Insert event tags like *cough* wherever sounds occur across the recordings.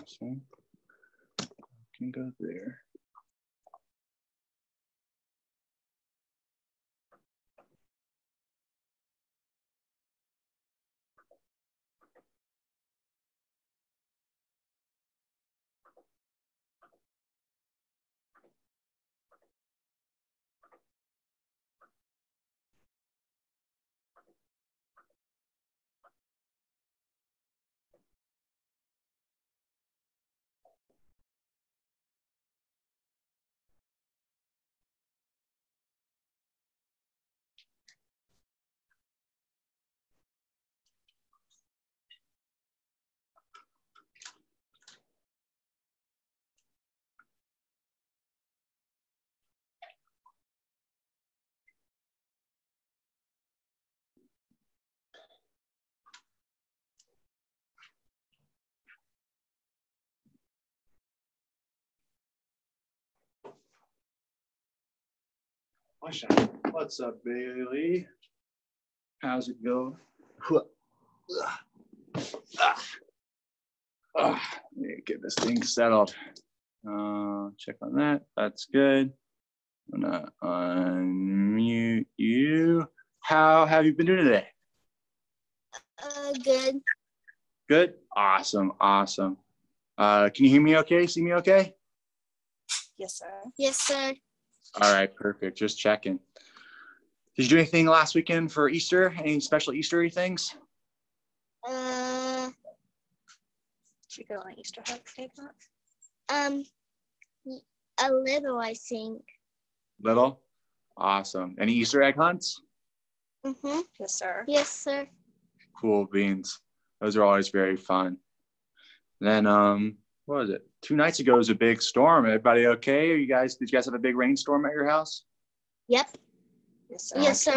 Awesome. Can go there. What's up, Bailey? How's it going? Let me get this thing settled. Uh, check on that. That's good. I'm gonna unmute you. How have you been doing today? Uh, good. Good. Awesome. Awesome. Uh, can you hear me okay? See me okay? Yes, sir. Yes, sir. All right, perfect. Just checking. Did you do anything last weekend for Easter? Any special Eastery things? Uh, Should we go on Easter hug egg hunt? um, a little, I think. Little? Awesome. Any Easter egg hunts? Mm-hmm. Yes, sir. Yes, sir. Cool beans. Those are always very fun. Then um, what was it? Two nights ago was a big storm. Everybody okay? Are you guys did you guys have a big rainstorm at your house? Yep. Yes, sir. Yes, sir.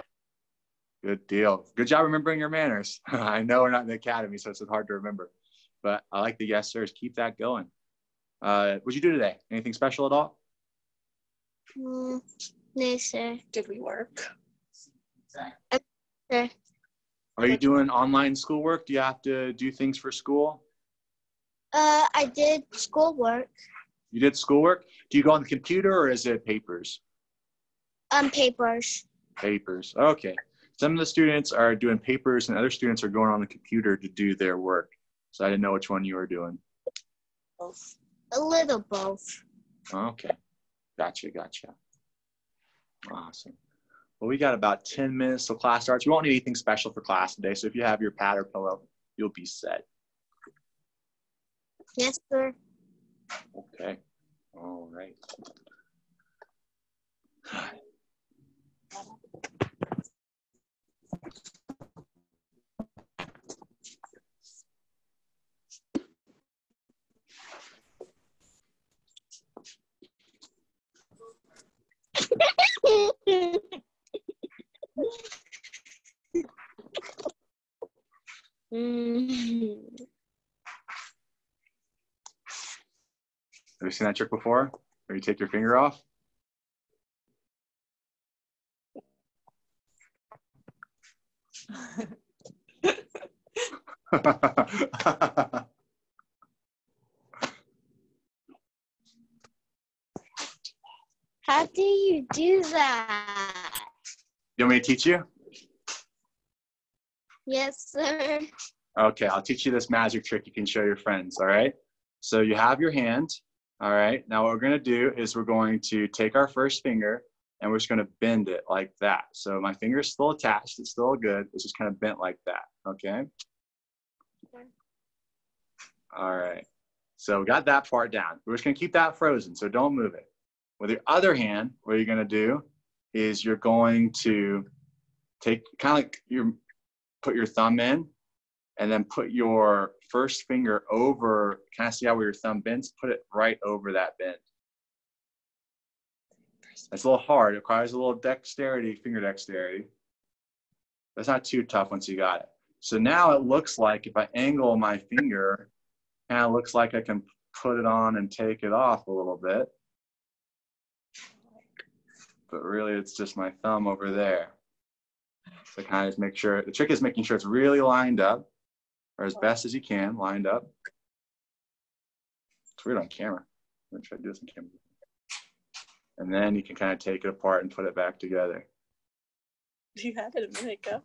Good deal. Good job remembering your manners. *laughs* I know we're not in the academy, so it's hard to remember. But I like the yes sirs. Keep that going. Uh, what'd you do today? Anything special at all? Mm, no, sir. Did we work? Sir. Are you doing online schoolwork? Do you have to do things for school? Uh, I did schoolwork. You did schoolwork? Do you go on the computer or is it papers? Um, papers. Papers. Okay. Some of the students are doing papers and other students are going on the computer to do their work. So I didn't know which one you were doing. Both. A little both. Okay. Gotcha. Gotcha. Awesome. Well, we got about 10 minutes till class starts. We won't need anything special for class today. So if you have your pad or pillow, you'll be set. Yes, sir. Okay. All right. mm. You seen that trick before? Where you take your finger off? *laughs* How do you do that? you want me to teach you? Yes, sir. Okay, I'll teach you this magic trick you can show your friends. All right. So you have your hand. All right. Now, what we're going to do is we're going to take our first finger and we're just going to bend it like that. So my finger is still attached. It's still good. It's just kind of bent like that. Okay. All right. So we got that part down. We're just going to keep that frozen. So don't move it. With your other hand, what you're going to do is you're going to take kind of like you put your thumb in and then put your first finger over, kind of see how your thumb bends, put it right over that bend. It's a little hard. It requires a little dexterity, finger dexterity. That's not too tough once you got it. So now it looks like if I angle my finger, kind of looks like I can put it on and take it off a little bit. But really it's just my thumb over there. So kind of just make sure, the trick is making sure it's really lined up or as best as you can, lined up. It's weird on camera. I'm gonna try to do this on camera. And then you can kind of take it apart and put it back together. You had it a minute ago.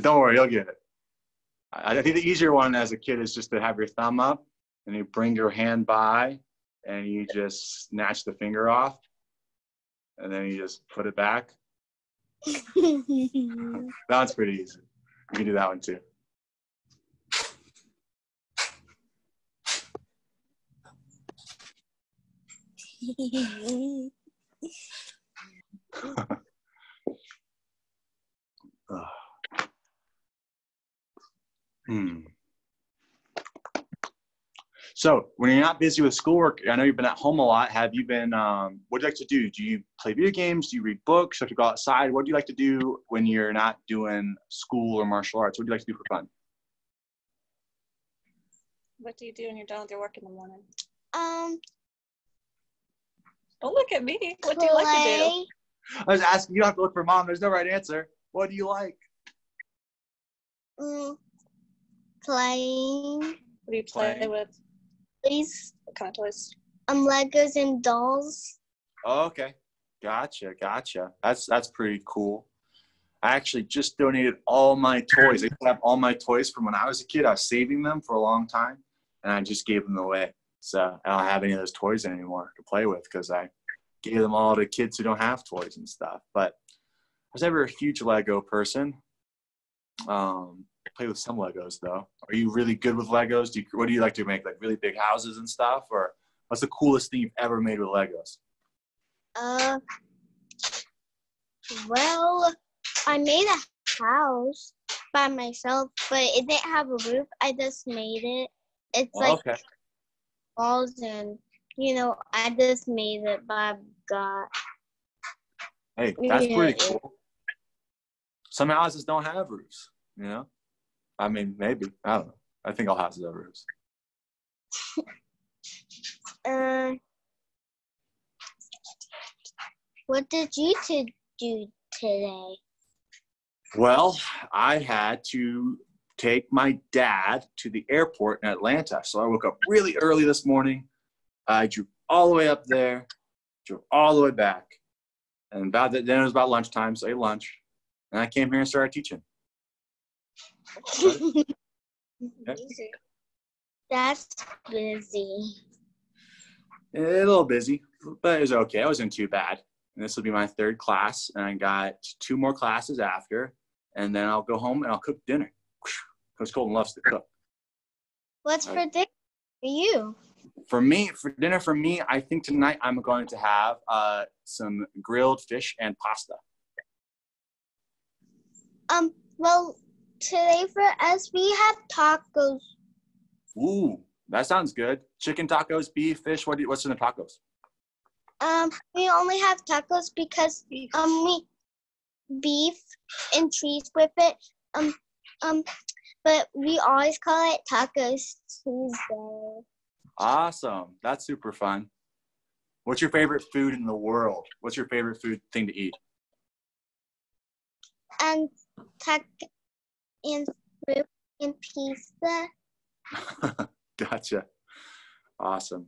Don't worry, you'll get it. I, I think the easier one as a kid is just to have your thumb up and you bring your hand by and you just snatch the finger off and then you just put it back. *laughs* That one's pretty easy. You can do that one too. *laughs* *sighs* Hmm. So when you're not busy with schoolwork, I know you've been at home a lot. Have you been? Um, what do you like to do? Do you play video games? Do you read books? Do you like to go outside? What do you like to do when you're not doing school or martial arts? What do you like to do for fun? What do you do when you're done with your work in the morning? um, Don't look at me. What do you like to do? I was asking. You don't have to look for mom. There's no right answer. What do you like? Mm, playing. What do you play Playing. with? What kind of toys? um Legos and dolls. Oh, okay. Gotcha, gotcha. That's that's pretty cool. I actually just donated all my toys. I have all my toys from when I was a kid. I was saving them for a long time, and I just gave them away. So I don't have any of those toys anymore to play with because I gave them all to kids who don't have toys and stuff. But I was never a huge Lego person. Um, play with some Legos though. Are you really good with Legos? Do you, what do you like to make? Like really big houses and stuff, or what's the coolest thing you've ever made with Legos? Uh, well, I made a house by myself, but it didn't have a roof. I just made it. It's Oh, like okay. walls and you know, I just made it by God. Hey, that's Yeah, pretty cool. Some houses don't have roofs, you know? I mean, maybe. I don't know. I think all houses have roofs. *laughs* Uh, what did you two do today? Well, I had to take my dad to the airport in Atlanta. So I woke up really early this morning. I drove all the way up there, drove all the way back. And about that, then it was about lunchtime, so I ate lunch. And I came here and started teaching. That's busy. A little busy, but it was okay. I wasn't too bad. And this will be my third class, and I got two more classes after, and then I'll go home and I'll cook dinner. Because Colton loves to cook. What's for dinner for you? For me, for dinner, for me, I think tonight I'm going to have uh, some grilled fish and pasta. Um, well, today for us, we had tacos. Ooh, that sounds good. Chicken tacos, beef, fish. What do you, what's in the tacos? Um, we only have tacos because um we beef and cheese with it. Um, um, but we always call it tacos Tuesday. Awesome. That's super fun. What's your favorite food in the world? What's your favorite food thing to eat? And tac and fruit and pizza. *laughs* gotcha. Awesome.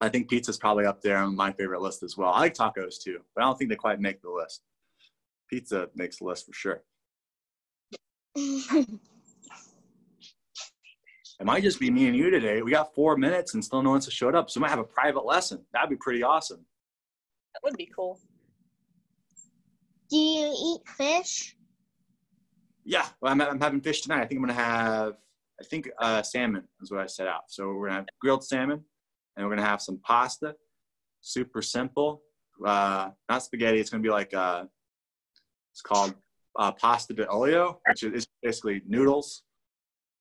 I think pizza's probably up there on my favorite list as well. I like tacos too, but I don't think they quite make the list. Pizza makes the list for sure. *laughs* It might just be me and you today. We got four minutes and still no one's showed up, so we might have a private lesson. That'd be pretty awesome. That would be cool. Do you eat fish? Yeah, well, I'm, I'm having fish tonight. I think I'm gonna have, I think uh, salmon is what I set out. So we're gonna have grilled salmon, and we're gonna have some pasta. Super simple, uh, not spaghetti. It's gonna be like uh, it's called uh, pasta de olio, which is basically noodles,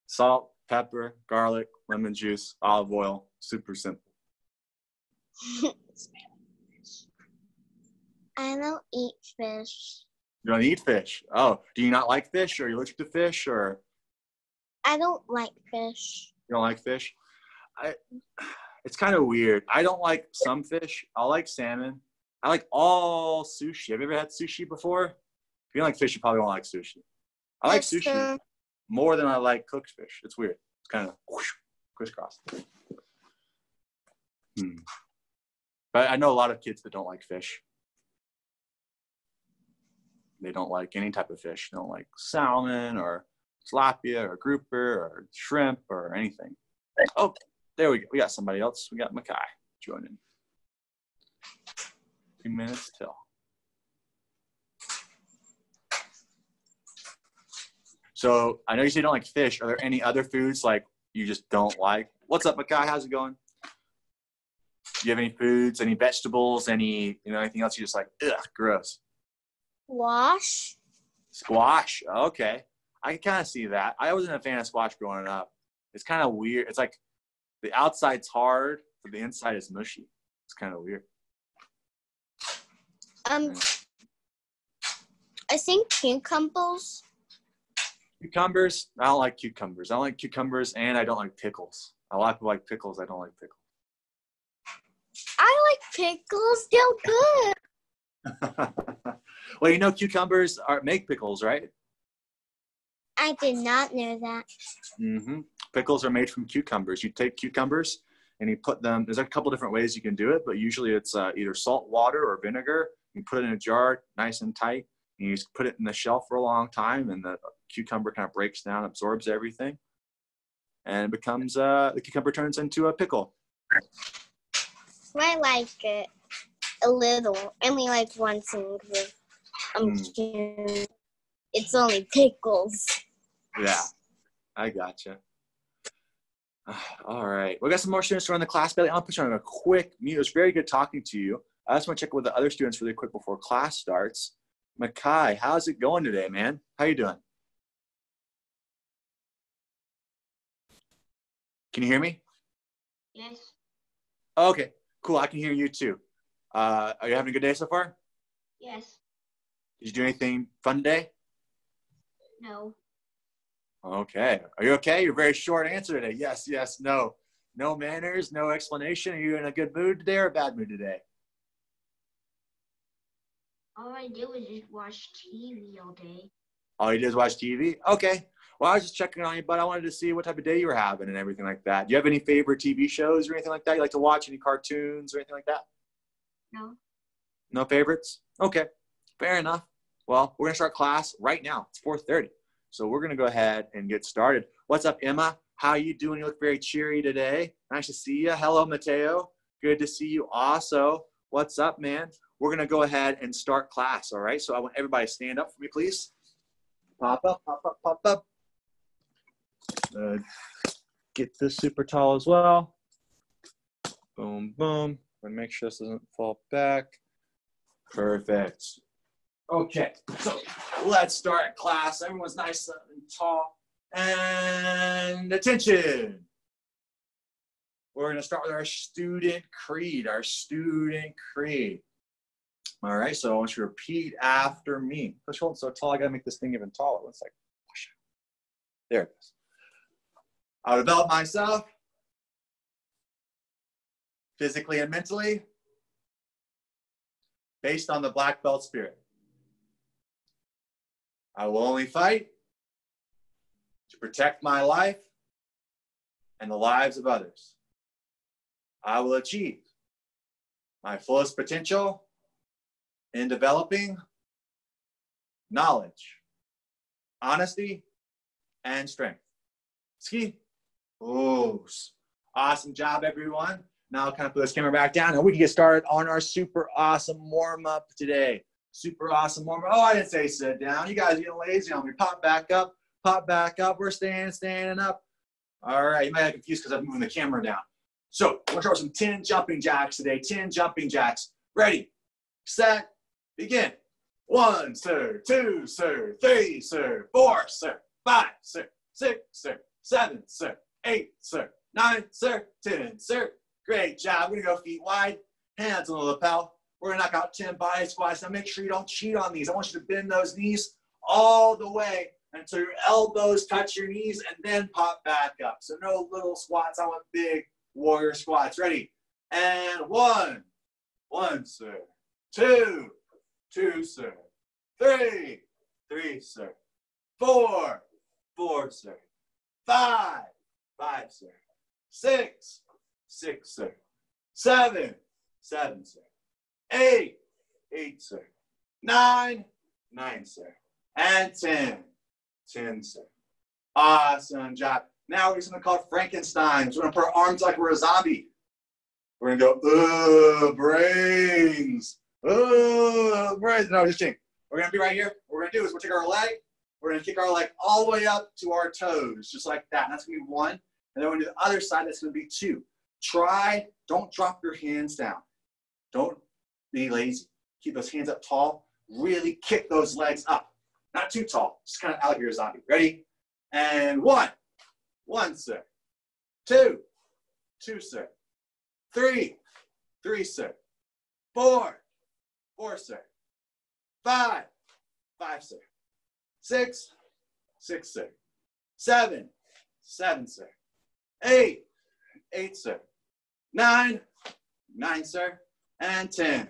salt, pepper, garlic, lemon juice, olive oil. Super simple. *laughs* I don't eat fish. You don't eat fish. Oh, do you not like fish? Or are you allergic to fish? Or I don't like fish. You don't like fish? I, it's kind of weird. I don't like some fish. I like salmon. I like all sushi. Have you ever had sushi before? If you don't like fish, you probably won't like sushi. I like Yes, sushi. sir. more than I like cooked fish. It's weird. It's kind of whoosh, crisscross. Hmm. But I know a lot of kids that don't like fish. They don't like any type of fish. They don't like salmon or tilapia or grouper or shrimp or anything. Oh, there we go. We got somebody else. We got Makai joining. Two minutes till. So I know you say you don't like fish. Are there any other foods like you just don't like? What's up, Makai? How's it going? Do you have any foods, any vegetables, any you know anything else you just like? Ugh, gross. Wash. Squash. Okay, I can kind of see that. I wasn't a fan of squash growing up. It's kind of weird. It's like the outside's hard, but the inside is mushy. It's kind of weird. Um, I think cucumbers. Cucumbers. I don't like cucumbers. I don't like cucumbers, and I don't like pickles. A lot of people like pickles. I don't like pickles. I like pickles. They're good. *laughs* well, you know, cucumbers are make pickles, right? I did not know that. Mm-hmm. Pickles are made from cucumbers. You take cucumbers and you put them. There's a couple different ways you can do it, but usually it's uh, either salt water or vinegar. You put it in a jar, nice and tight, and you just put it in the shelf for a long time, and the cucumber kind of breaks down, absorbs everything, and it becomes uh, the cucumber turns into a pickle. I like it a little, only like once in a um, Mm. It's only pickles. Yeah, I gotcha. *sighs* All right, we got some more students around the class. Bailey, I'll put you on a quick mute. It was very good talking to you. I just want to check with the other students really quick before class starts. Makai, how's it going today, man? How you doing? Can you hear me? Yes. Okay, cool. I can hear you too. Uh, are you having a good day so far? Yes. Did you do anything fun today? No. Okay. Are you okay? You're very short answer today. Yes, yes, no. No manners, no explanation. Are you in a good mood today or a bad mood today? All I do is just watch TV all day. All you did is watch TV? Okay. Well, I was just checking on you, but I wanted to see what type of day you were having and everything like that. Do you have any favorite TV shows or anything like that you like to watch? Any cartoons or anything like that? No. No favorites? Okay. Fair enough. Well, we're gonna start class right now. It's 4:30. So we're gonna go ahead and get started. What's up, Emma? How you doing? You look very cheery today. Nice to see you. Hello, Mateo. Good to see you also. What's up, man? We're gonna go ahead and start class, all right? So I want everybody to stand up for me, please. Pop up, pop up, pop up. Get this super tall as well. Boom, boom. Me make sure this doesn't fall back. Perfect. Okay, so let's start class. Everyone's nice and tall. And attention. We're to start with our student creed, our student creed. All right, so I want you to repeat after me. Push hold so tall, I got to make this thing even taller. One second. There it is. I'll develop myself physically and mentally based on the black belt spirit. I will only fight to protect my life and the lives of others. I will achieve my fullest potential in developing knowledge, honesty, and strength. Ski. Oh, awesome job, everyone. Now I'll kind of put this camera back down and we can get started on our super awesome warm up today. Super awesome up. Oh, I didn't say sit down. You guys getting lazy on me. Pop back up, pop back up. We're standing, standing up. All right, you might get confused because I'm moving the camera down. So we're going to some 10 jumping jacks today. 10 jumping jacks. Ready, set, begin. One, sir, two, sir, three, sir, four, sir, five, sir, six, sir, seven, sir, eight, sir, nine, sir, ten, sir. Great job. We're gonna go feet wide, hands on the lapel. We're gonna knock out 10 body squats. Now make sure you don't cheat on these. I want you to bend those knees all the way until your elbows touch your knees and then pop back up. So no little squats. I want big warrior squats. Ready? And one, one, sir. Two, two, sir. Three, three, sir. Four, four, sir. Five, five, sir. Six, six, sir. Seven, seven, sir. Eight, eight, sir. Nine, nine, sir. And ten, ten, sir. Awesome job. Now we're just gonna call Frankenstein. We're gonna put our arms like we're a zombie. We're gonna go, ugh, brains. Ugh, brains. No, just kidding. We're gonna be right here. What we're gonna do is we'll take our leg, we're gonna kick our leg all the way up to our toes, just like that. And that's gonna be one. And then we're gonna do the other side, that's gonna be two. Try, don't drop your hands down. Don't be lazy. Keep those hands up tall. Really kick those legs up. Not too tall, just kind of out here, zombie. Ready? And one, one, sir. Two, two, sir. Three, three, sir. Four, four, sir. Five, five, sir. Six, six, sir. Seven, seven, sir. Eight, eight, sir. Nine, nine, sir. And ten,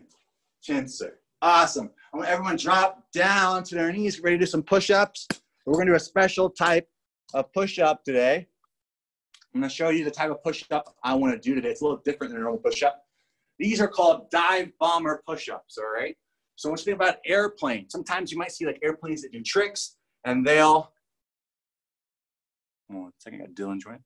ten, sir. Awesome. I want everyone drop down to their knees, ready to do some push-ups. We're gonna do a special type of push-up today. I'm gonna show you the type of push-up I wanna do today. It's a little different than a normal push-up. These are called dive bomber push-ups, all right? So what you think about airplane? Sometimes you might see like airplanes that do tricks and they'll, a second, I got Dylan join.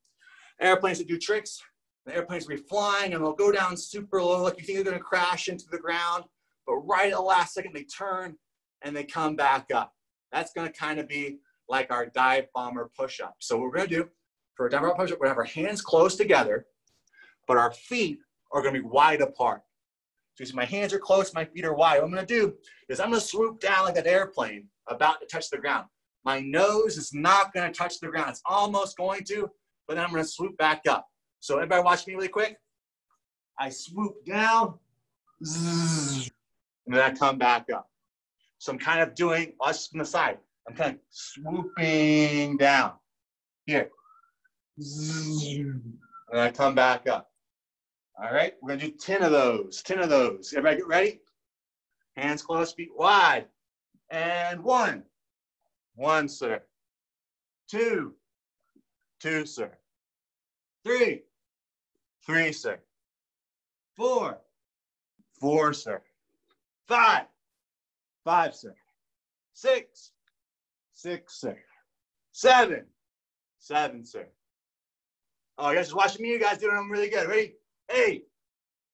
Airplanes that do tricks, the airplanes will be flying and they'll go down super low, like you think they're gonna crash into the ground, but right at the last second they turn and they come back up. That's gonna kind of be like our dive bomber push-up. So what we're gonna do for a dive bomber push-up, we're gonna have our hands close together, but our feet are gonna be wide apart. So you see my hands are close, my feet are wide. What I'm gonna do is I'm gonna swoop down like an airplane about to touch the ground. My nose is not gonna touch the ground. It's almost going to, but then I'm gonna swoop back up. So everybody watch me really quick. I swoop down, zzz, and then I come back up. So I'm kind of doing, watch from the side. I'm kind of swooping down. Here. And I come back up. All right, we're gonna do 10 of those, 10 of those. Everybody get ready? Hands close, feet wide. And one, one, sir. Two, two, sir. Three, three, sir. Four, four, sir. Five, five, sir. Six, six, sir. Seven, seven, sir. Oh, you guys just watching me. You guys doing them really good. Ready? Eight,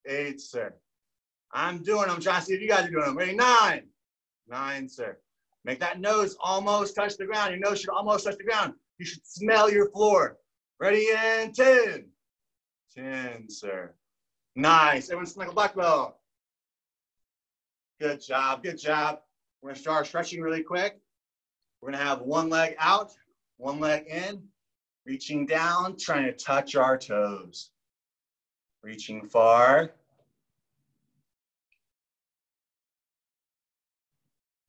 eight, sir. I'm doing them. I'm trying to see if you guys are doing them. Ready? Nine, nine, sir. Make that nose almost touch the ground. Your nose should almost touch the ground. You should smell your floor. Ready? And 10. 10, sir. Nice. Everyone smell a black belt. Good job. Good job. We're going to start stretching really quick. We're going to have one leg out, one leg in, reaching down, trying to touch our toes. Reaching far.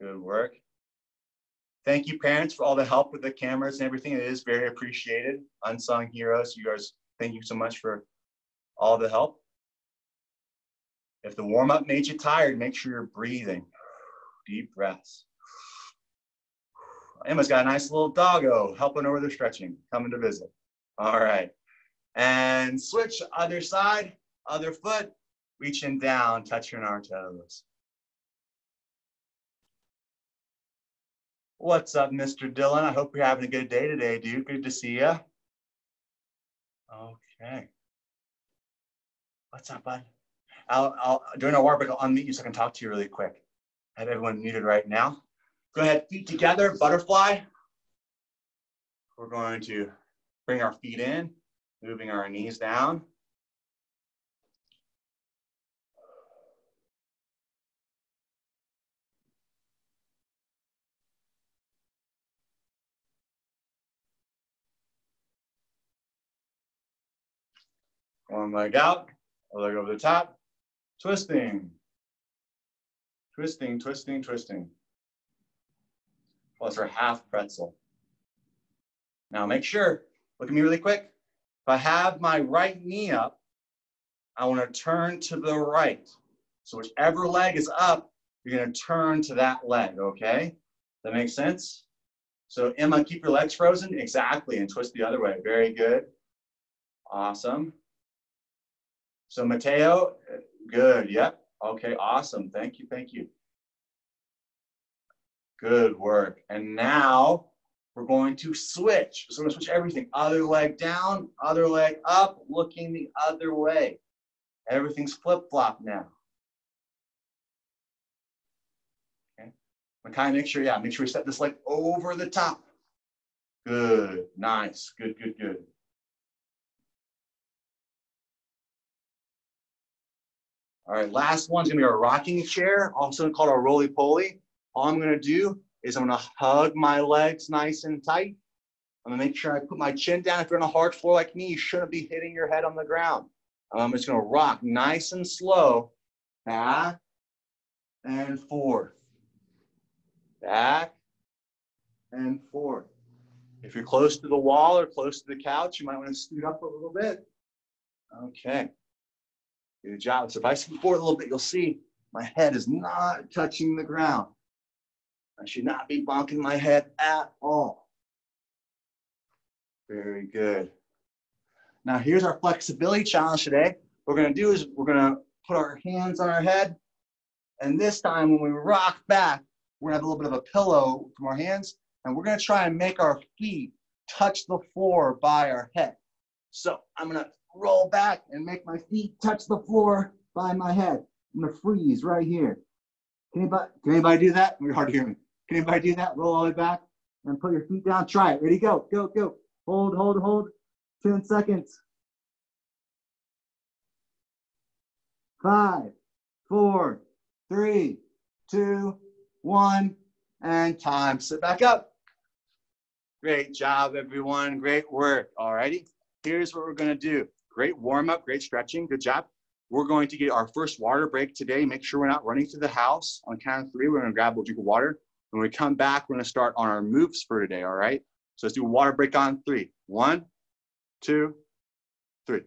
Good work. Thank you, parents, for all the help with the cameras and everything. It is very appreciated. Unsung heroes, you guys, thank you so much for all the help. If the warm up made you tired, make sure you're breathing. Deep breaths. Emma's got a nice little doggo helping her with her stretching, coming to visit. All right. And switch other side, other foot, reaching down, touching our toes. What's up, Mr. Dylan? I hope you're having a good day today, dude. Good to see you. Okay. What's up, bud? I'll, I'll during our work, I'll unmute you so I can talk to you really quick. I have everyone muted right now. Go ahead, feet together, butterfly. We're going to bring our feet in, moving our knees down. One leg out, leg over the top, twisting, twisting, twisting, twisting. Plus our half pretzel. Now make sure, look at me really quick. If I have my right knee up, I want to turn to the right. So whichever leg is up, you're to turn to that leg, okay? That makes sense? So Emma, keep your legs frozen. Exactly. And twist the other way. Very good. Awesome. So Mateo, good. Yep. Okay. Awesome. Thank you. Thank you. Good work. And now we're going to switch. So we're going to switch everything. Other leg down, other leg up, looking the other way. Everything's flip-flop now. Okay. Makai, make sure, yeah, make sure we set this leg over the top. Good, nice, good, good, good. All right, last one's gonna be our rocking chair, also called our roly-poly. All I'm gonna do is I'm gonna hug my legs nice and tight. I'm gonna make sure I put my chin down. If you're on a hard floor like me, you shouldn't be hitting your head on the ground. Um, I'm just gonna rock nice and slow, back and forth, back and forth. If you're close to the wall or close to the couch, you might want to scoot up a little bit. Okay. Good job. So if I scoot forward a little bit, you'll see my head is not touching the ground. I should not be bonking my head at all. Very good. Now here's our flexibility challenge today. What we're gonna do is we're gonna put our hands on our head. And this time when we rock back, we're gonna have a little bit of a pillow from our hands. And we're gonna try and make our feet touch the floor by our head. So I'm gonna roll back and make my feet touch the floor by my head. I'm gonna freeze right here. Can anybody, can anybody do that? It's hard to hear me. Can anybody do that? Roll all the way back and put your feet down. Try it. Ready? Go, go, go. Hold, hold, hold. 10 seconds. Five, four, three, two, one, and time. Sit back up. Great job, everyone. Great work. All righty. Here's what we're going to do. Great warm up, great stretching. Good job. We're going to get our first water break today. Make sure we're not running through the house. On count of three, we're going to grab a drink of water. When we come back, we're going to start on our moves for today. All right. So let's do water break on three. One, two, three.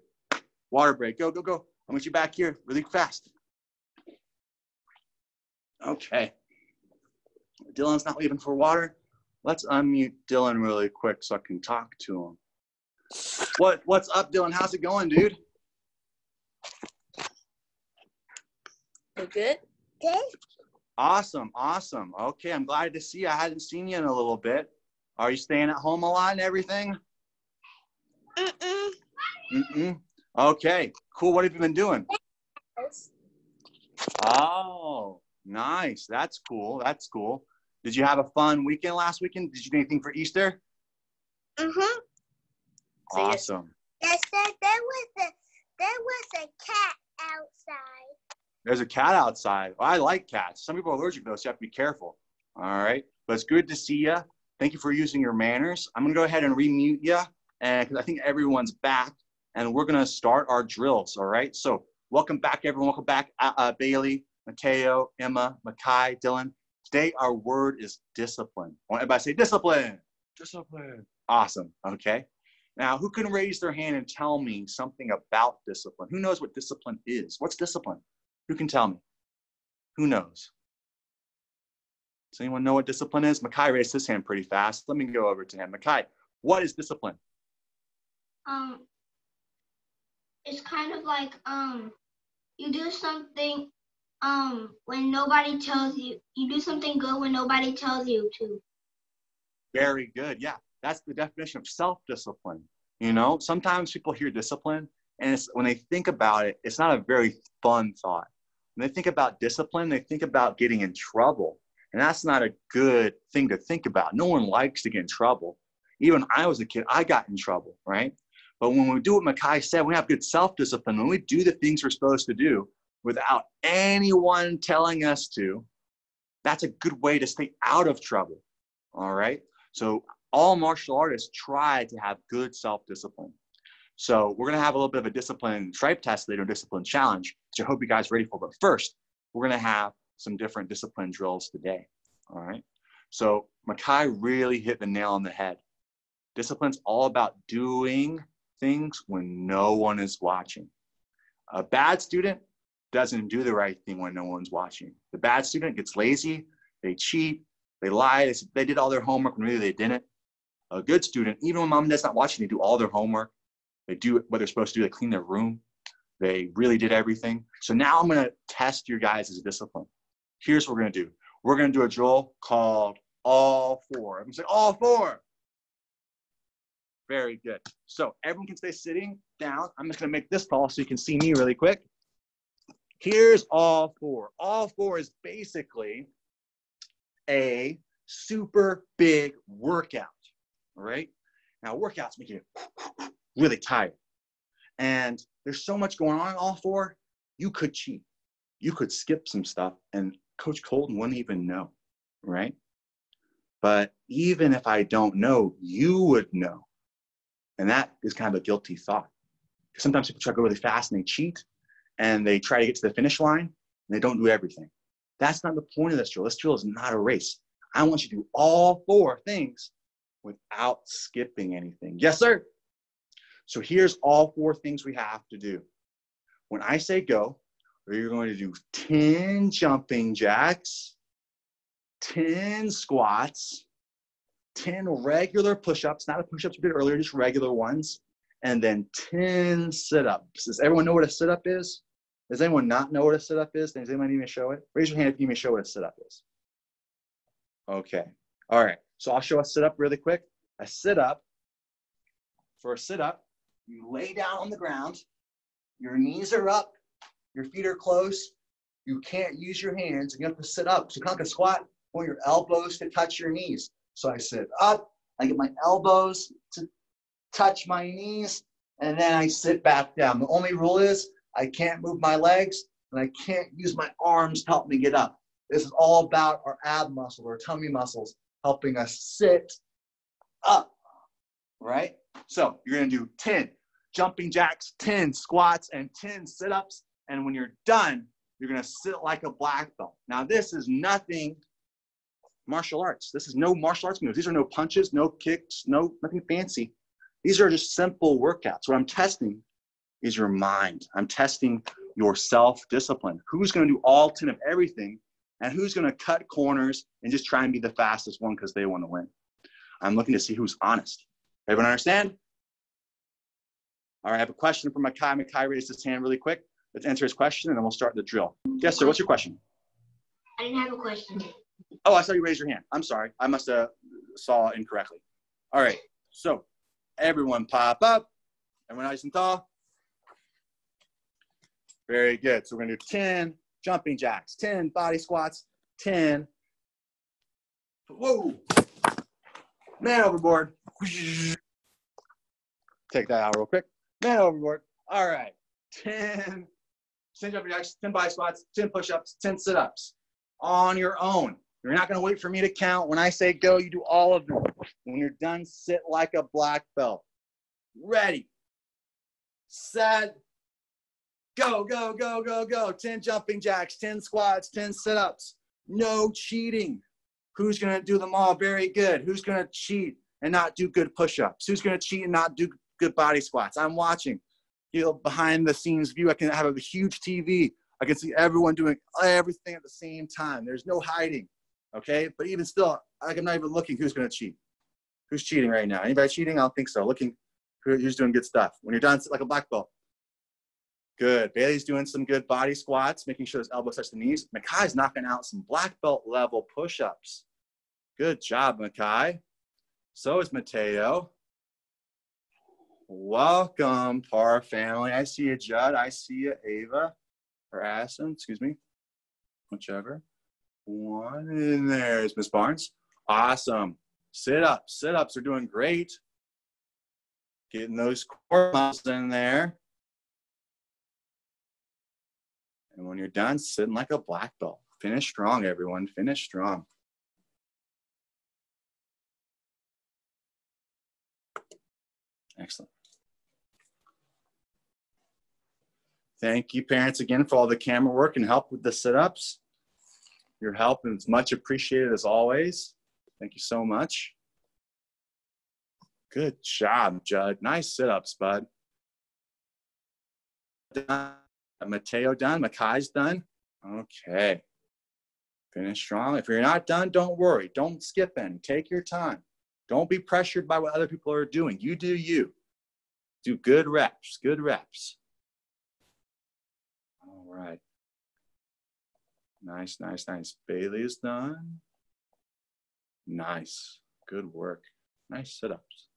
Water break. Go, go, go. I want you back here really fast. Okay. Dylan's not leaving for water. Let's unmute Dylan really quick so I can talk to him. What what's up, Dylan? How's it going, dude? You good? Good. Awesome, awesome. Okay, I'm glad to see you. I hadn't seen you in a little bit. Are you staying at home a lot and everything? Mm-mm. Mm-mm. Okay, cool. What have you been doing? Oh, nice. That's cool. That's cool. Did you have a fun weekend last weekend? Did you do anything for Easter? Mm-hmm. So you- Awesome. Yes, there, there was a there was a cat outside. There's a cat outside. I like cats. Some people are allergic to those, so you have to be careful. All right. But it's good to see you. Thank you for using your manners. I'm going to go ahead and remute you and because I think everyone's back and we're going to start our drills. All right. So welcome back, everyone. Welcome back, uh, uh, Bailey, Mateo, Emma, Makai, Dylan. Today, our word is discipline. I want everybody to say discipline. Discipline. Awesome. Okay. Now, who can raise their hand and tell me something about discipline? Who knows what discipline is? What's discipline? Who can tell me? Who knows? Does anyone know what discipline is? Makai raised his hand pretty fast. Let me go over to him. Makai, what is discipline? um it's kind of like um you do something um when nobody tells you you do something good when nobody tells you to Very good. Yeah, that's the definition of self-discipline. You know, sometimes people hear discipline, and when they think about it, it's not a very fun thought. When they think about discipline, they think about getting in trouble, and that's not a good thing to think about. No one likes to get in trouble. Even I was a kid, I got in trouble, right? But when we do what Makai said, we have good self-discipline. When we do the things we're supposed to do without anyone telling us to, that's a good way to stay out of trouble. All right. So all martial artists try to have good self-discipline. So we're gonna have a little bit of a discipline stripe test later, discipline challenge, which I hope you guys are ready for. But first, we're gonna have some different discipline drills today. All right. So Makai really hit the nail on the head. Discipline's all about doing things when no one is watching. A bad student doesn't do the right thing when no one's watching. The bad student gets lazy, they cheat, They lie. They, they did all their homework when really they didn't. A good student, even when mom and dad's not watching, they do all their homework. They do what they're supposed to do. They clean their room. They really did everything. So now I'm going to test your guys' discipline. Here's what we're going to do. We're going to do a drill called all four. I'm going to say all four. Very good. So everyone can stay sitting down. I'm just going to make this tall so you can see me really quick. Here's all four. All four is basically a super big workout. Right. Now, workouts make you really tired. And there's so much going on in all four, you could cheat. You could skip some stuff, and Coach Colton wouldn't even know. Right. But even if I don't know, you would know. And that is kind of a guilty thought. Sometimes people try to go really fast and they cheat and they try to get to the finish line and they don't do everything. That's not the point of this drill. This drill is not a race. I want you to do all four things without skipping anything. Yes, sir. So here's all four things we have to do. When I say go, you're going to do 10 jumping jacks, 10 squats, 10 regular push-ups, not a push-ups we did earlier, just regular ones, and then 10 sit-ups. Does everyone know what a sit-up is? Does anyone not know what a sit-up is? Does anyone to show it? Raise your hand if you to show what a sit-up is. Okay. All right. So I'll show a sit-up really quick. A sit-up, for a sit-up, you lay down on the ground, your knees are up, your feet are close, you can't use your hands, and you have to sit up. So you can't squat, want your elbows to touch your knees. So I sit up, I get my elbows to touch my knees, and then I sit back down. The only rule is I can't move my legs and I can't use my arms to help me get up. This is all about our ab muscle, our tummy muscles, helping us sit up, right? So you're gonna do 10 jumping jacks, 10 squats, and 10 sit ups. And when you're done, you're gonna sit like a black belt. Now, this is nothing martial arts. This is no martial arts moves. These are no punches, no kicks, no nothing fancy. These are just simple workouts. What I'm testing is your mind. I'm testing your self-discipline. Who's going to do all 10 of everything and who's going to cut corners and just try and be the fastest one because they want to win. I'm looking to see who's honest. Everyone understand? All right, I have a question from Makai. Makai raised his hand really quick. Let's answer his question and then we'll start the drill. Yes, sir. What's your question? I didn't have a question. Oh, I saw you raise your hand. I'm sorry. I must have saw incorrectly. All right. So everyone pop up. Everyone nice and tall. Very good. So we're gonna do 10 jumping jacks, 10 body squats, 10. Whoa. Man overboard. Take that out real quick. Man overboard. All right. 10, 10 jumping jacks, 10 body squats, 10 push-ups, 10 sit-ups on your own. You're not going to wait for me to count. When I say go, you do all of them. When you're done, sit like a black belt. Ready, set, go, go, go, go, go. 10 jumping jacks, 10 squats, 10 sit ups. No cheating. Who's going to do them all? Very good. Who's going to cheat and not do good push ups? Who's going to cheat and not do good body squats? I'm watching. You know, behind the scenes view. I can have a huge TV. I can see everyone doing everything at the same time. There's no hiding. Okay, but even still, I'm not even looking who's going to cheat. Who's cheating right now? Anybody cheating? I don't think so. Looking who's doing good stuff. When you're done, like a black belt. Good. Bailey's doing some good body squats, making sure his elbows touch the knees. Makai's knocking out some black belt level push-ups. Good job, Makai. So is Mateo. Welcome, Par family. I see you, Judd. I see you, Ava, or Assen, excuse me, whichever. One in there is Miss Barnes. Awesome. Sit ups. Sit ups are doing great. Getting those core muscles in there. And when you're done, sitting like a black belt. Finish strong, everyone. Finish strong. Excellent. Thank you, parents, again, for all the camera work and help with the sit-ups. Your help is much appreciated as always. Thank you so much. Good job, Judd. Nice sit-ups, bud. Mateo done. Makai's done. Okay. Finish strong. If you're not done, don't worry. Don't skip any. Take your time. Don't be pressured by what other people are doing. You do you. Do good reps, good reps. All right. Nice, nice, nice. Bailey is done. Nice. Good work. Nice sit ups.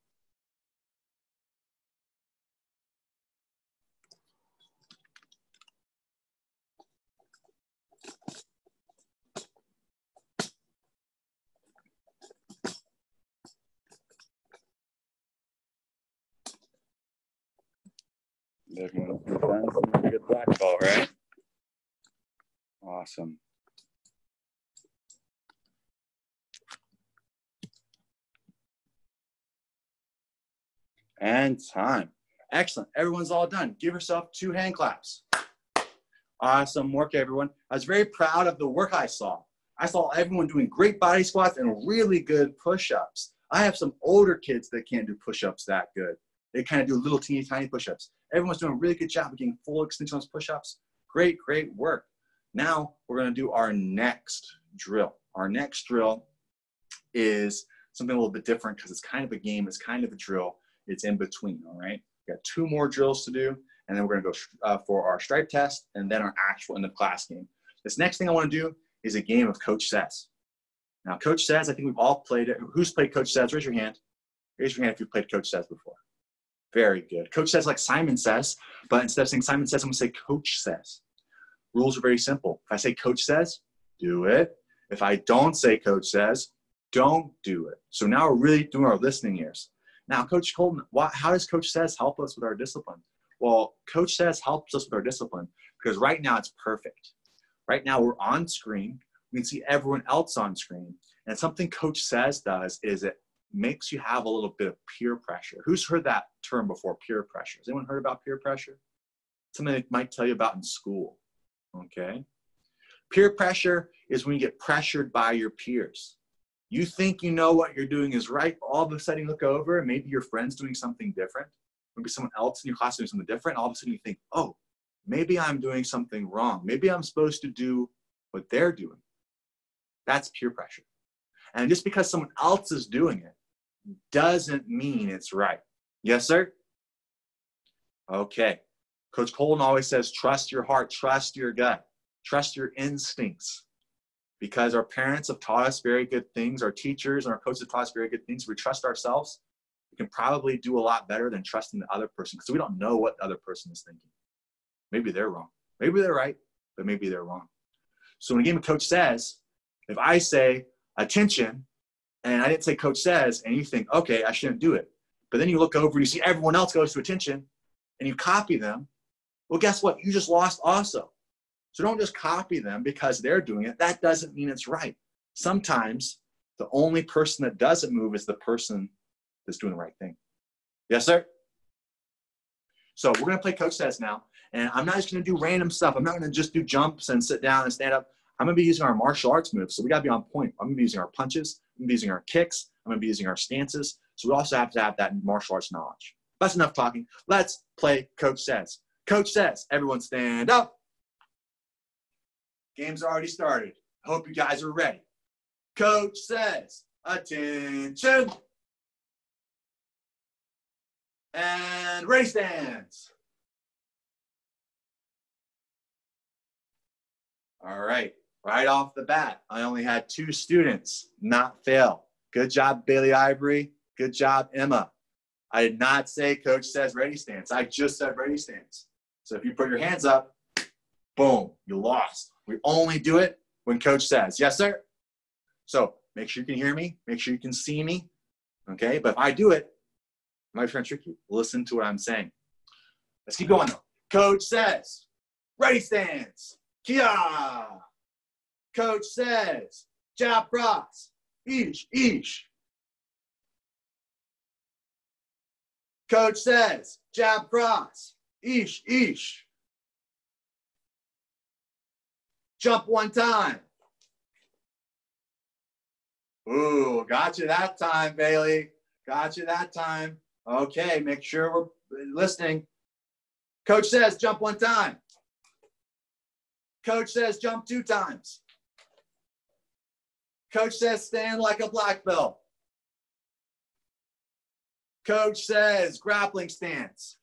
Everyone, a good black belt, right? Awesome. And time. Excellent. Everyone's all done. Give yourself two hand claps. Awesome work, everyone. I was very proud of the work I saw. I saw everyone doing great body squats and really good push ups. I have some older kids that can't do push ups that good. They kind of do little teeny tiny push ups. Everyone's doing a really good job of getting full extension on those push ups. Great, great work. Now we're going to do our next drill. Our next drill is something a little bit different because it's kind of a game, it's kind of a drill. It's in between, all right? We got two more drills to do, and then we're going to go uh, for our stripe test and then our actual end of class game. This next thing I want to do is a game of Coach Says. Now, Coach Says, I think we've all played it. Who's played Coach Says? Raise your hand. Raise your hand if you've played Coach Says before. Very good. Coach says like Simon says, but instead of saying Simon says, I'm going to say Coach says. Rules are very simple. If I say Coach says, do it. If I don't say Coach says, don't do it. So now we're really doing our listening ears. Now, Coach Colton, what, how does Coach Says help us with our discipline? Well, Coach Says helps us with our discipline because right now it's perfect. Right now we're on screen. We can see everyone else on screen. And something Coach Says does is it makes you have a little bit of peer pressure. Who's heard that term before, peer pressure? Has anyone heard about peer pressure? Something they might tell you about in school, okay? Peer pressure is when you get pressured by your peers. You think you know what you're doing is right, all of a sudden you look over and maybe your friend's doing something different. Maybe someone else in your class is doing something different. All of a sudden you think, oh, maybe I'm doing something wrong. Maybe I'm supposed to do what they're doing. That's peer pressure. And just because someone else is doing it doesn't mean it's right. Yes, sir? Okay. Coach Colton always says, trust your heart, trust your gut, trust your instincts. Because our parents have taught us very good things, our teachers and our coaches have taught us very good things. We trust ourselves. We can probably do a lot better than trusting the other person because we don't know what the other person is thinking. Maybe they're wrong. Maybe they're right, but maybe they're wrong. So when a game coach says, if I say attention and I didn't say coach says, and you think, okay, I shouldn't do it. But then you look over and you see everyone else goes to attention and you copy them. Well, guess what? You just lost also. So don't just copy them because they're doing it. That doesn't mean it's right. Sometimes the only person that doesn't move is the person that's doing the right thing. Yes, sir? So we're going to play Coach Says now. And I'm not just going to do random stuff. I'm not going to just do jumps and sit down and stand up. I'm going to be using our martial arts moves. So we got to be on point. I'm going to be using our punches. I'm using our kicks. I'm going to be using our stances. So we also have to have that martial arts knowledge. That's enough talking. Let's play Coach Says. Coach Says, everyone stand up. Game's already started. I hope you guys are ready. Coach says, attention. And ready stands. All right, right off the bat, I only had two students not fail. Good job, Bailey Ivory. Good job, Emma. I did not say coach says ready stance. I just said ready stance. So if you put your hands up, boom, you lost. We only do it when coach says, yes, sir. So make sure you can hear me, make sure you can see me. Okay, but if I do it, I'm not trying to trick you. Listen to what I'm saying. Let's keep going though. Coach says, ready stance, Kia. Coach says, jab cross, ish, ish. Coach says, jab cross, ish, ish. Jump one time. Ooh, got you that time, Bailey. Got you that time. Okay, make sure we're listening. Coach says jump one time. Coach says jump two times. Coach says stand like a black belt. Coach says grappling stance.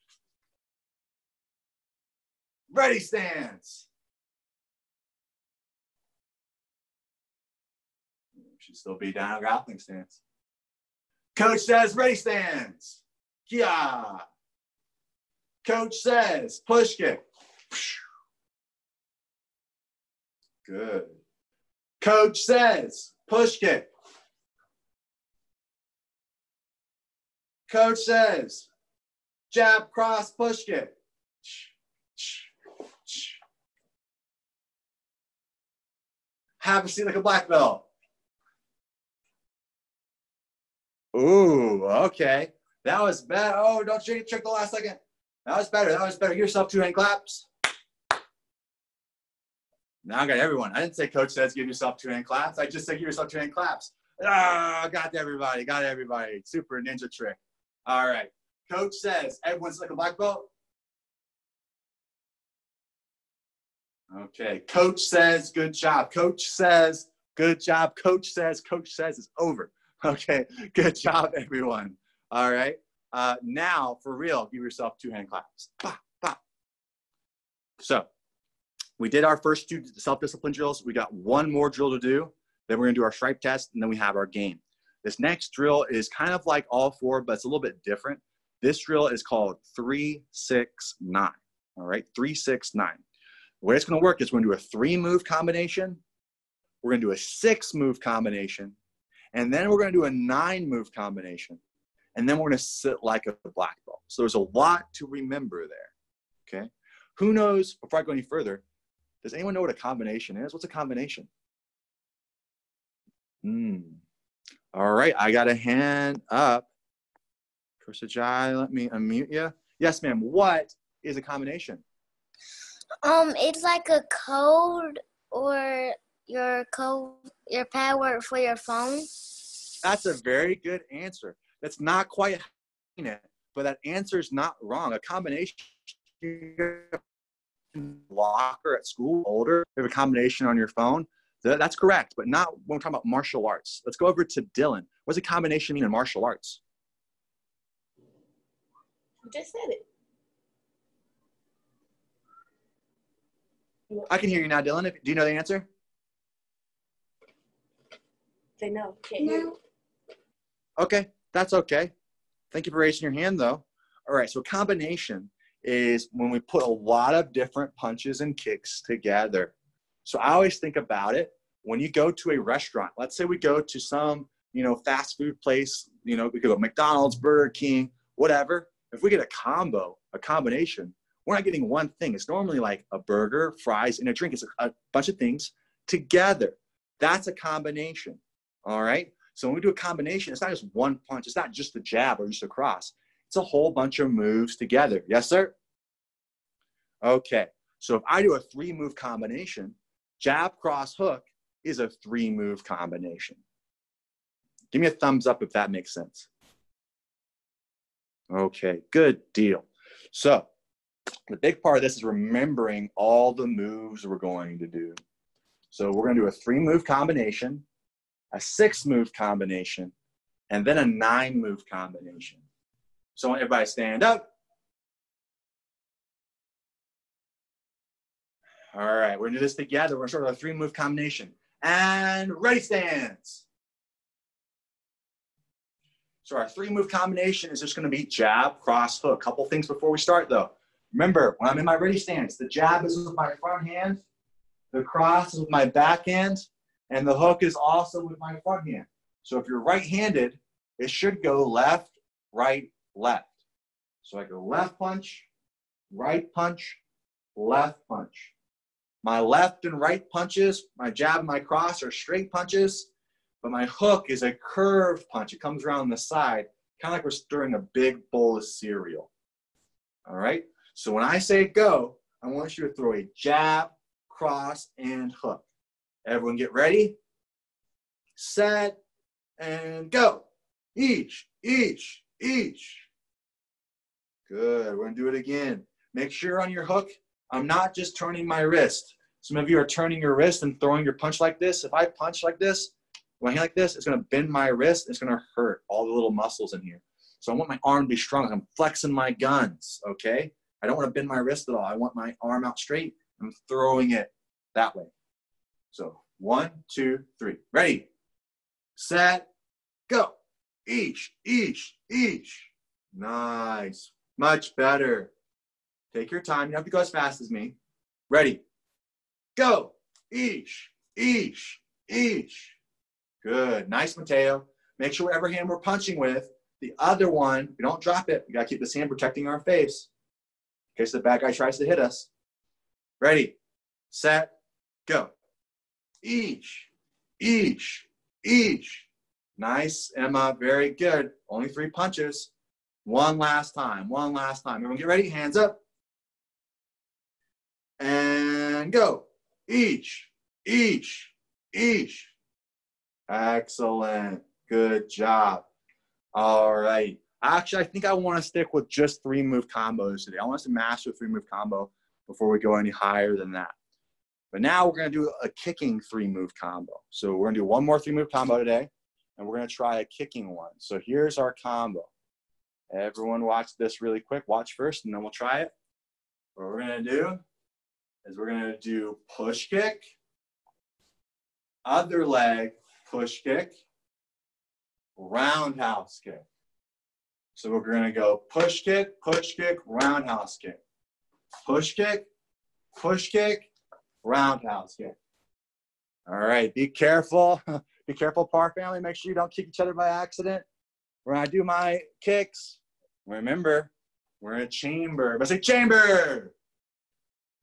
Ready stance. Should still be down grappling stance. Coach says ready stance. Yeah. Coach says push kick. Good. Coach says push kick. Coach says jab cross push kick. Have a seat like a black belt. Ooh, okay. That was bad. Oh, don't check, check the last second. That was better. That was better. Yourself two hand claps. Now I got everyone. I didn't say coach says give yourself two hand claps. I just said give yourself two hand claps. Ah, got everybody. Got everybody. Super ninja trick. All right. Coach says everyone's like a black belt. Okay. Coach says good job. Coach says good job. Coach says, coach says it's over. *laughs* Okay. Good job, everyone. All right. Uh, now, for real, give yourself two hand claps. Bah, bah. So, we did our first two self discipline drills. We got one more drill to do. Then we're to do our stripe test, and then we have our game. This next drill is kind of like all four, but it's a little bit different. This drill is called 369. All right, 369. The way it's going to work is we're to do a three move combination, we're going to do a six move combination, and then we're going to do a nine move combination. And then we're to sit like a black belt. So there's a lot to remember there. Okay. Who knows, before I go any further, does anyone know what a combination is? What's a combination? Hmm. All right. I got a hand up. Kursajai, let me unmute you. Yes, ma'am. What is a combination? Um, it's like a code or your code, your password for your phone. That's a very good answer. That's not quite it, but that answer is not wrong. A combination locker at school older, you have a combination on your phone. That's correct, but not when we're talking about martial arts. Let's go over to Dylan. What does a combination mean in martial arts? You just said it. I can hear you now, Dylan. Do you know the answer? Say no. Can't hear you. Okay, that's okay. Thank you for raising your hand, though. All right, so combination is when we put a lot of different punches and kicks together. So I always think about it when you go to a restaurant. Let's say we go to some, you know, fast food place. You know, we could go McDonald's, Burger King, whatever. If we get a combo, a combination, we're not getting one thing. It's normally like a burger, fries, and a drink. It's a, a bunch of things together. That's a combination. All right. So when we do a combination, it's not just one punch. It's not just the jab or just a cross. It's a whole bunch of moves together. Yes, sir? Okay. So if I do a three move combination, jab, cross, hook is a three move combination. Give me a thumbs up if that makes sense. Okay, good deal. So the big part of this is remembering all the moves we're going to do. So we're going to do a three move combination a six move combination, and then a nine move combination. So I want everybody stand up. All right, we're gonna do this together. We're gonna start a three move combination. And ready stance. So our three move combination is just gonna be jab, cross, hook. A couple things before we start though. Remember, when I'm in my ready stance, the jab is with my front hand, the cross is with my back hand, and the hook is also with my front hand. So if you're right-handed, it should go left, right, left. So I go left punch, right punch, left punch. My left and right punches, my jab and my cross are straight punches, but my hook is a curved punch. It comes around the side, kind of like we're stirring a big bowl of cereal. All right? So when I say go, I want you to throw a jab, cross, and hook. Everyone get ready, set, and go. Each, each, each. Good. We're going to do it again. Make sure on your hook, I'm not just turning my wrist. Some of you are turning your wrist and throwing your punch like this. If I punch like this, my hand like this, it's gonna bend my wrist. It's gonna hurt all the little muscles in here. So I want my arm to be strong. I'm flexing my guns, okay? I don't want to bend my wrist at all. I want my arm out straight. I'm throwing it that way. So one, two, three. Ready, set, go. Each, each, each. Nice. Much better. Take your time. You don't have to go as fast as me. Ready, go. Each, each, each. Good. Nice, Mateo. Make sure whatever hand we're punching with, the other one, we don't drop it. We got to keep this hand protecting our face in case the bad guy tries to hit us. Ready, set, go. Each, each, each. Nice, Emma. Very good. Only three punches. One last time. One last time. Everyone get ready. Hands up. And go. Each, each, each. Excellent. Good job. All right. Actually, I think I want to stick with just three move combos today. I want us to master a three move combo before we go any higher than that. But now we're going to do a kicking three move combo. So we're going to do one more three move combo today, and we're going to try a kicking one. So here's our combo. Everyone watch this really quick. Watch first, and then we'll try it. What we're going to do is we're going to do push kick, other leg push kick, roundhouse kick. So we're going to go push kick, push kick, roundhouse kick. Push kick, push kick, roundhouse kick. All right, be careful. *laughs* be careful, Park family. Make sure you don't kick each other by accident. When I do my kicks, remember, we're in a chamber. But say chamber.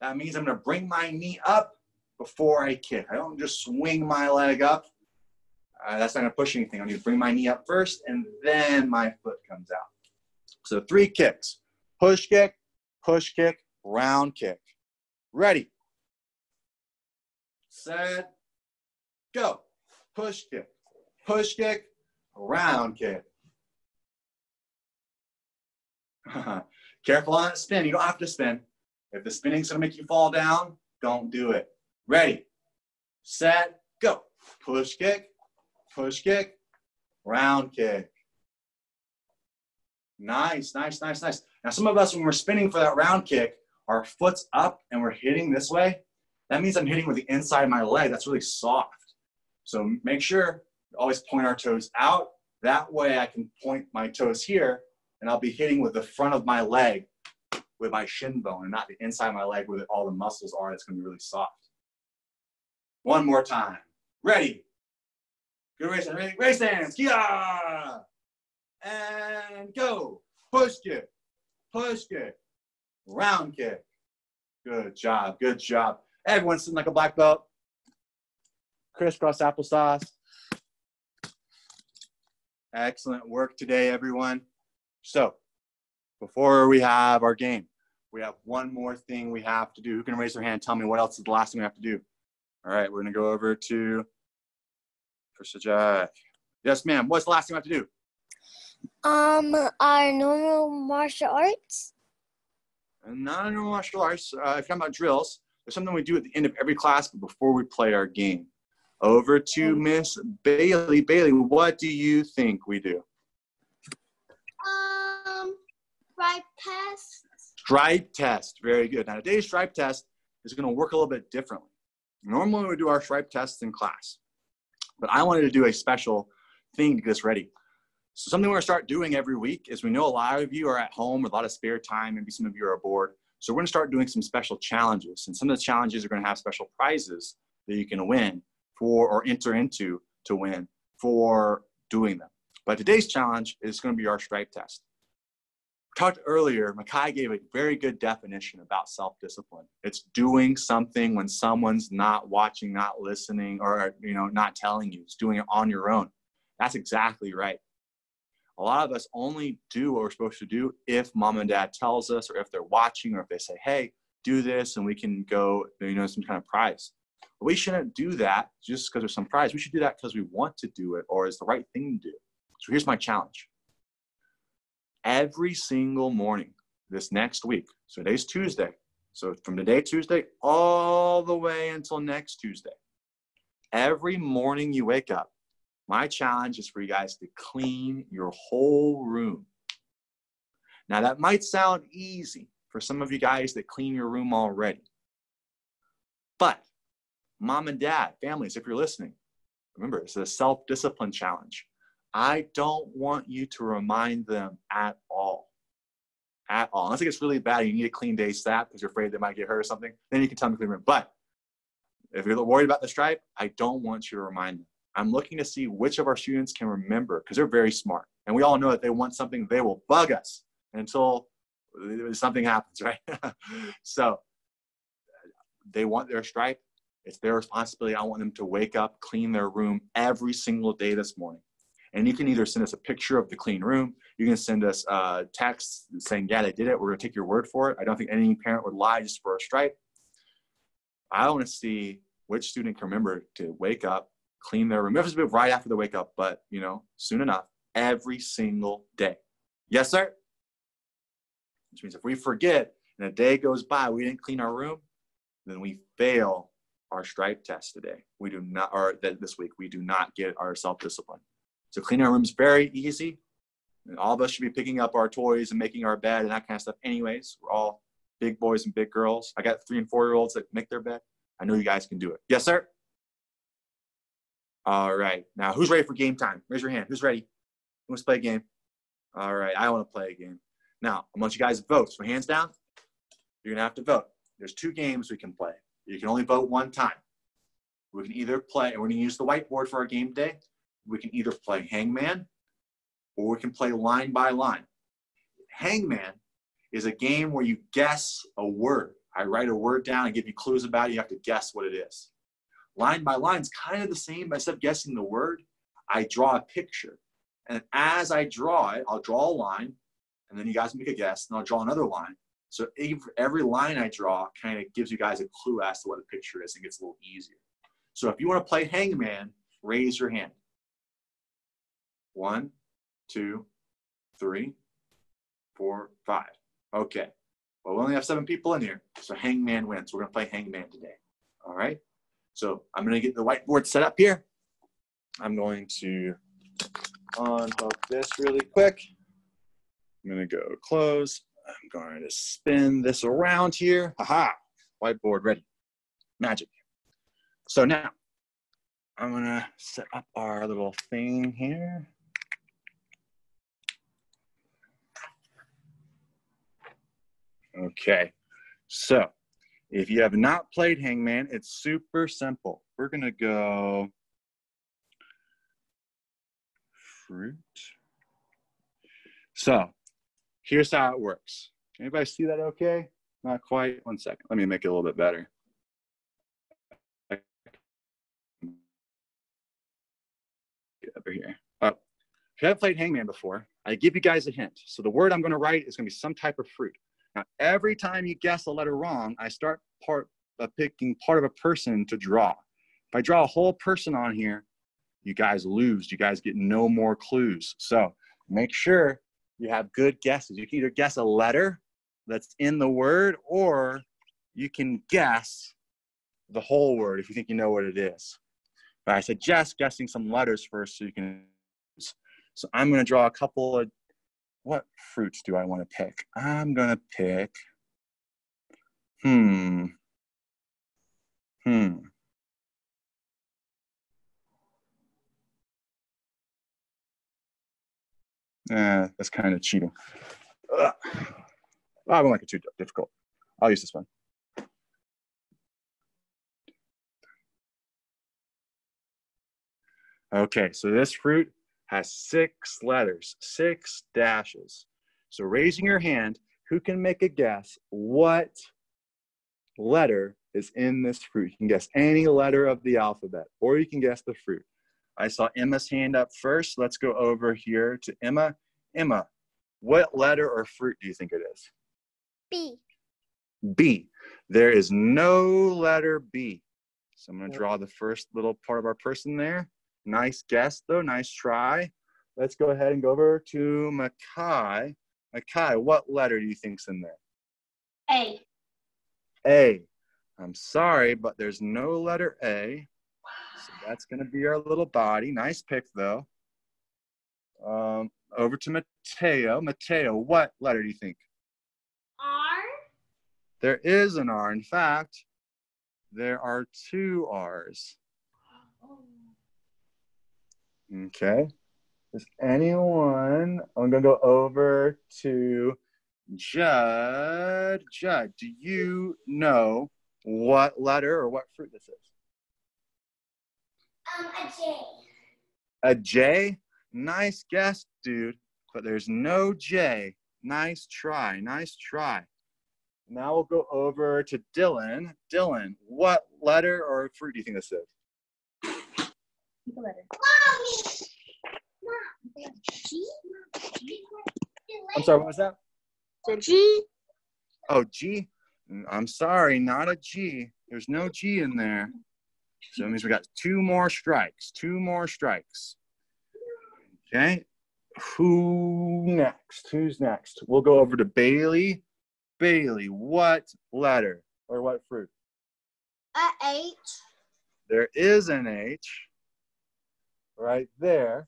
That means I'm going to bring my knee up before I kick. I don't just swing my leg up. Uh, that's not going to push anything. I need to bring my knee up first, and then my foot comes out. So three kicks. Push kick, push kick, round kick. Ready. Set. Go. Push kick, push kick, round kick. *laughs* Careful on that spin. You don't have to spin. If the spinning's to make you fall down, don't do it. Ready, set, go. Push kick, push kick, round kick. Nice, nice, nice, nice. Now, some of us, when we're spinning for that round kick, our foot's up and we're hitting this way. That means I'm hitting with the inside of my leg. That's really soft. So make sure always point our toes out. That way I can point my toes here and I'll be hitting with the front of my leg with my shin bone and not the inside of my leg where all the muscles are. It's going to be really soft. One more time. Ready. Good race. Ready? Race hands. Yeah. And go. Push kick. Push kick. Round kick. Good job. Good job. Everyone's sitting like a black belt. Crisscross applesauce. Excellent work today, everyone. So, before we have our game, we have one more thing we have to do. Who can raise their hand? Tell me what else is the last thing we have to do. All right, we're gonna go over to Krista Jack. Yes, ma'am. What's the last thing we have to do? Um, our normal martial arts. Not a normal martial arts. Uh, if you're talking about drills, there's something we do at the end of every class but before we play our game. Over to Miss Bailey. Bailey, what do you think we do? Um, right test. Stripe test. Very good. Now, today's stripe test is going to work a little bit differently. Normally, we do our stripe tests in class, but I wanted to do a special thing to get us ready. So, something we're going to start doing every week is we know a lot of you are at home with a lot of spare time. Maybe some of you are bored. So, we're going to start doing some special challenges. And some of the challenges are going to have special prizes that you can win for or enter into to win for doing them. But today's challenge is going to be our stripe test. Talked earlier, Makai gave a very good definition about self-discipline. It's doing something when someone's not watching, not listening, or you know, not telling you. It's doing it on your own. That's exactly right. A lot of us only do what we're supposed to do if mom and dad tells us, or if they're watching, or if they say, "Hey, do this," and we can go, you know, some kind of prize. We shouldn't do that just because there's some prize. We should do that because we want to do it or is the right thing to do. So here's my challenge. Every single morning this next week, so today's Tuesday, so from today, Tuesday, all the way until next Tuesday, every morning you wake up, My challenge is for you guys to clean your whole room. Now, that might sound easy for some of you guys that clean your room already. But mom and dad, families, if you're listening, remember, it's a self discipline challenge. I don't want you to remind them at all. At all. Unless it gets really bad, you need a clean day stat because you're afraid they might get hurt or something, then you can tell them to clean room. But if you're worried about the stripe, I don't want you to remind them. I'm looking to see which of our students can remember because they're very smart. And we all know that they want something, they will bug us until something happens, *laughs* right? so they want their stripe. It's their responsibility. I want them to wake up, clean their room every single day this morning. And you can either send us a picture of the clean room. You can send us a text saying, yeah, they did it. We're going to take your word for it. I don't think any parent would lie just for a stripe. I want to see which student can remember to wake up, clean their room. If it's right after they wake up, but you know, soon enough, every single day. Yes, sir? Which means if we forget and a day goes by, we didn't clean our room, then we fail our stripe test today. We do not, or this week, we do not get our self-discipline. So cleaning our room is very easy. And all of us should be picking up our toys and making our bed and that kind of stuff anyways. We're all big boys and big girls. I got three and four year olds that make their bed. I know you guys can do it. Yes, sir? All right. Now, who's ready for game time? Raise your hand. Who's ready? Who wants to play a game? All right. I want to play a game. Now, I want you guys to vote. So, hands down. You're going to have to vote. There's two games we can play. You can only vote one time. We can either play, we're going to use the whiteboard for our game day. We can either play hangman or we can play line by line. Hangman is a game where you guess a word. I write a word down and give you clues about it. You have to guess what it is. Line by line is kind of the same, but instead of guessing the word, I draw a picture. And as I draw it, I'll draw a line, and then you guys make a guess, and I'll draw another line. So every line I draw kind of gives you guys a clue as to what the picture is and gets a little easier. So if you want to play hangman, raise your hand. One, two, three, four, five. Okay. Well, we only have seven people in here, so hangman wins. We're going to play hangman today. All right. So I'm going to get the whiteboard set up here. I'm going to unhook this really quick. I'm going to go close. I'm going to spin this around here. Haha, whiteboard ready. Magic. So now I'm going to set up our little thing here. Okay, so if you have not played Hangman, it's super simple. We're gonna go fruit. So here's how it works. Anybody see that okay? Not quite. One second. Let me make it a little bit better. Get over here. Oh, if you haven't played Hangman before, I give you guys a hint. So the word I'm going to write is going to be some type of fruit. Now, every time you guess a letter wrong, I start part uh, picking part of a person to draw. If I draw a whole person on here, you guys lose. You guys get no more clues. So make sure you have good guesses. You can either guess a letter that's in the word, or you can guess the whole word if you think you know what it is. But I suggest guessing some letters first so you can. So I'm going to draw a couple of what fruits do I want to pick? I'm going to pick, hmm, hmm. Eh, that's kind of cheating. Ugh. I don't like it too difficult. I'll use this one. Okay, so this fruit has six letters, six dashes. So raising your hand, who can make a guess what letter is in this fruit? You can guess any letter of the alphabet, or you can guess the fruit. I saw Emma's hand up first. Let's go over here to Emma. Emma, what letter or fruit do you think it is? B. B. There is no letter B. So I'm going to draw the first little part of our person there. Nice guess, though. Nice try. Let's go ahead and go over to Makai. Makai, what letter do you think's in there? A. A. I'm sorry, but there's no letter A. So that's going to be our little body. Nice pick, though. Um, over to Mateo. Mateo, what letter do you think? R. There is an R. In fact, there are two R's. Okay. Does anyone? I'm gonna go over to Judd. Judd, do you know what letter or what fruit this is? Um, a J. A J? Nice guess, dude. But there's no J. Nice try. Nice try. Now we'll go over to Dylan. Dylan, what letter or fruit do you think this is? Pick a letter. G. I'm sorry, what was that? G. Oh, G. I'm sorry, not a G. There's no G in there. So it means we got two more strikes. Two more strikes. Okay. Who next? Who's next? We'll go over to Bailey. Bailey, what letter or what fruit? A H. There is an H right there.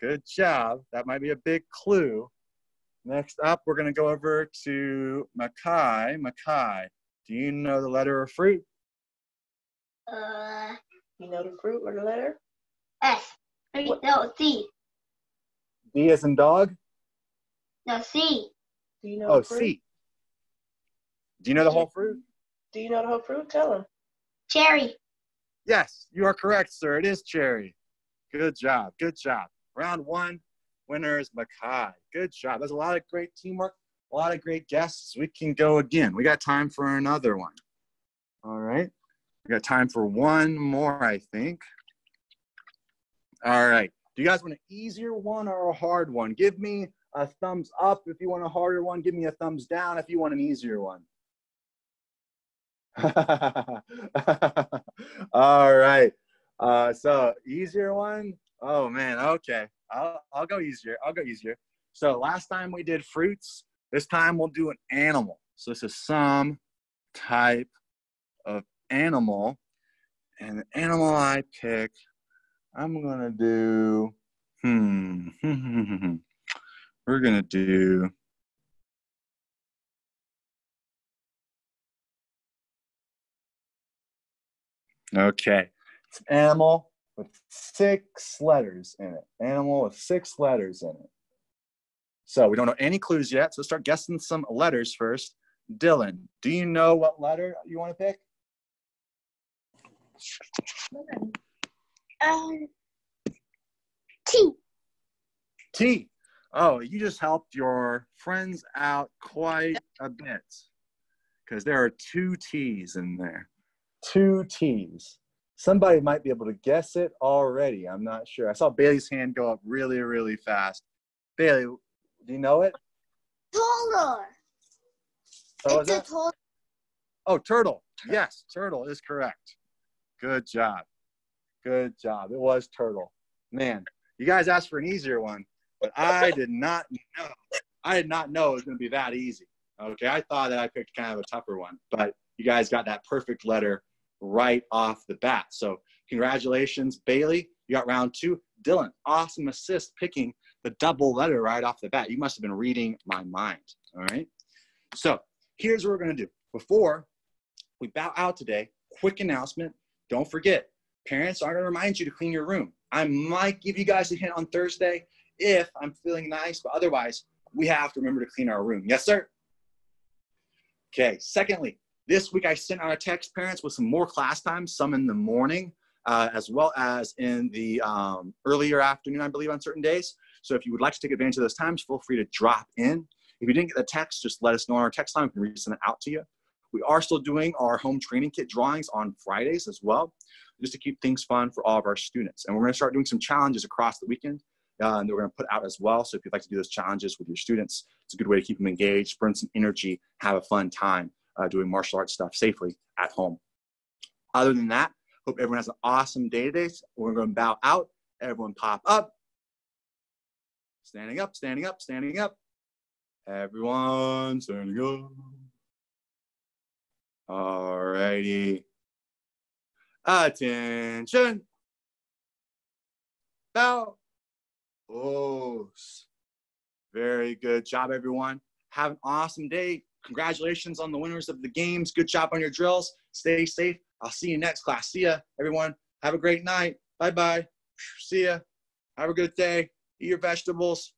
Good job. That might be a big clue. Next up, we're going to go over to Makai. Makai, do you know the letter or fruit? Uh, You know the fruit or the letter? S. mean, No, C. D as in dog? No, C. Do you know Oh, the fruit? C. Do you know the whole fruit? Do you know the whole fruit? Tell him. Cherry. Yes, you are correct, sir. It is cherry. Good job. Good job. Round one, winner is Makai. Good job. There's a lot of great teamwork, a lot of great guests. We can go again. We got time for another one. All right. We got time for one more, I think. All right. Do you guys want an easier one or a hard one? Give me a thumbs up if you want a harder one. Give me a thumbs down if you want an easier one. *laughs* All right. Uh, so easier one. Oh man. Okay. I'll I'll go easier. I'll go easier. So last time we did fruits. This time we'll do an animal. So this is some type of animal, and the animal I pick, I'm gonna do. Hmm. *laughs* We're gonna do. Okay. It's an animal with six letters in it. Animal with six letters in it. So we don't know any clues yet. So start guessing some letters first. Dylan, do you know what letter you want to pick? Um. T. T. Oh, you just helped your friends out quite a bit because there are two T's in there. Two T's. Somebody might be able to guess it already. I'm not sure. I saw Bailey's hand go up really, really fast. Bailey, do you know it? Toddler. Was it's a that? toddler. Oh, turtle. Yes, turtle is correct. Good job. Good job. It was turtle. Man, you guys asked for an easier one, but I *laughs* did not know. I did not know it was going to be that easy. Okay, I thought that I picked kind of a tougher one, but you guys got that perfect letter right off the bat. So, congratulations, Bailey. You got round two. Dylan, awesome assist picking the double letter right off the bat. You must have been reading my mind. All right. So, here's what we're going to do. Before we bow out today, quick announcement. Don't forget, parents are going to remind you to clean your room. I might give you guys a hint on Thursday if I'm feeling nice, but otherwise, we have to remember to clean our room. Yes, sir? Okay, secondly, this week I sent out a text parents with some more class times, some in the morning, uh, as well as in the um, earlier afternoon, I believe, on certain days. So if you would like to take advantage of those times, feel free to drop in. If you didn't get the text, just let us know on our text line. We can resend it out to you. We are still doing our home training kit drawings on Fridays as well, just to keep things fun for all of our students. And we're going to start doing some challenges across the weekend. Uh, and we're going to put out as well. So if you'd like to do those challenges with your students, it's a good way to keep them engaged, burn some energy, have a fun time uh, doing martial arts stuff safely at home. Other than that, hope everyone has an awesome day today. We're going to bow out. Everyone pop up. Standing up, standing up, standing up. Everyone standing up. All righty. Attention. Bow. Pose. Very good job, everyone. Have an awesome day. Congratulations on the winners of the games. Good job on your drills. Stay safe. I'll see you next class. See ya, everyone. Have a great night. Bye bye. See ya. Have a good day. Eat your vegetables.